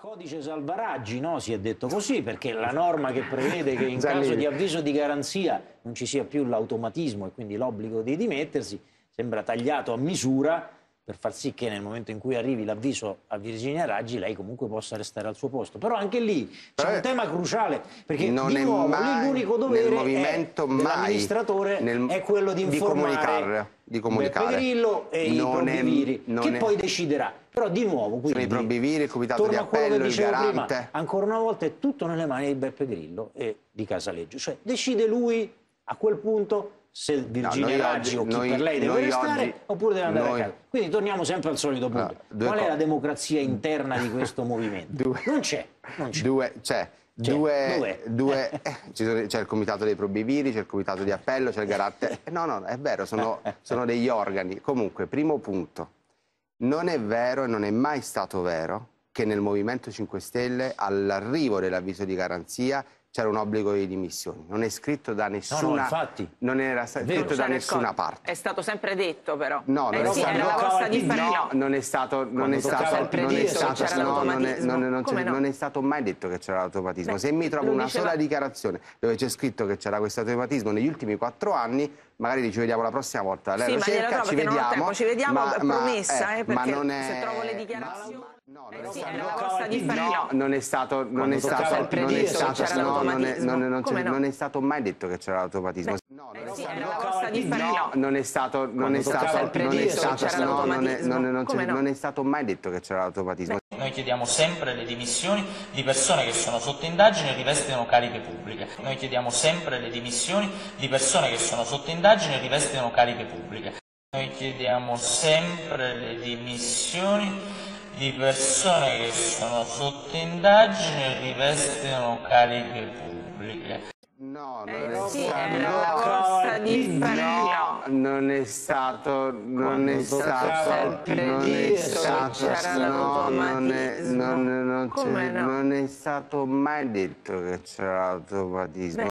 codice salvaraggi, no? Si è detto così, perché la norma che prevede che in caso di avviso di garanzia non ci sia più l'automatismo e quindi l'obbligo di dimettersi, sembra tagliato a misura per far sì che nel momento in cui arrivi l'avviso a Virginia Raggi lei comunque possa restare al suo posto. Però anche lì c'è Però un è- tema cruciale, perché non di è nuovo mai lì l'unico dovere è dell'amministratore nel- è quello di di informare comunicare, di comunicare. Beppe Grillo e Non i è- probiviri, non che è- poi deciderà. Però di nuovo, quindi, i probiviri, il comitato di a quello che appello, il dicevo prima, garante. ancora una volta è tutto nelle mani di Beppe Grillo e di Casaleggio. Cioè decide lui a quel punto se Virginia noi Raggi o chi noi- per lei deve restare oggi- oppure deve andare noi- a casa. Quindi torniamo sempre al solito punto. Due Qual è la democrazia interna di questo movimento? Due- Non c'è, non c'è. Due, c'è. C'è. Due, due- eh, c'è il comitato dei probiviri, c'è il comitato di appello, c'è il garante. No, no, è vero, sono, sono degli organi. Comunque, primo punto, non è vero e non è mai stato vero che nel Movimento 5 Stelle all'arrivo dell'avviso di garanzia c'era un obbligo di dimissioni. Non è scritto da nessuna, infatti. non era scritto da nessuna parte. È stato sempre detto però. No, Eh non è sì, stato-. No, non è stato, non è stato, non è stato, no, non è, non non no? non è stato mai detto che c'era l'automatismo. Se mi trovo una diceva- sola dichiarazione dove c'è scritto che c'era questo automatismo negli ultimi quattro anni, magari ci vediamo la prossima volta. Lei Sì, lo ma cerca, ci vediamo. tempo. Ci vediamo, ma, è ma- promessa, eh, ma perché non è... se trovo le ma- dichiarazioni- No, Eh non è stato-. No, non è stato, non è stato, il non non l'automatismo. non non c'è- Come no? non è stato mai detto che c'era l'automatismo. No, non Eh è sì, stato- era la vostra differenza. No, non è stato, non è stato, non è stato, no, non è- l'automatismo. non non non è stato mai detto che c'era l'automatismo. Noi chiediamo sempre le dimissioni di persone che sono sotto indagine e rivestono cariche pubbliche. Noi chiediamo sempre le dimissioni di persone che sono sotto indagine e rivestono cariche pubbliche. Noi chiediamo sempre le dimissioni di persone che sono sotto indagine e rivestono cariche pubbliche. No, non Eh è sì, stato. no, non è stato, non è stato, non è stato, no, non è, non, non c'è- Come no? non è stato mai detto che c'era l'automatismo.